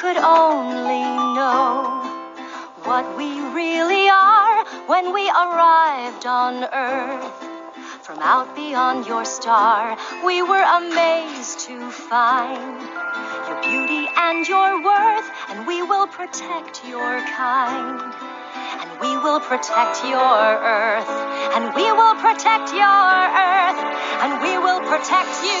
could only know what we really are when we arrived on Earth. From out beyond your star, we were amazed to find your beauty and your worth, and we will protect your kind. And we will protect your earth, and we will protect your earth, and we will protect you.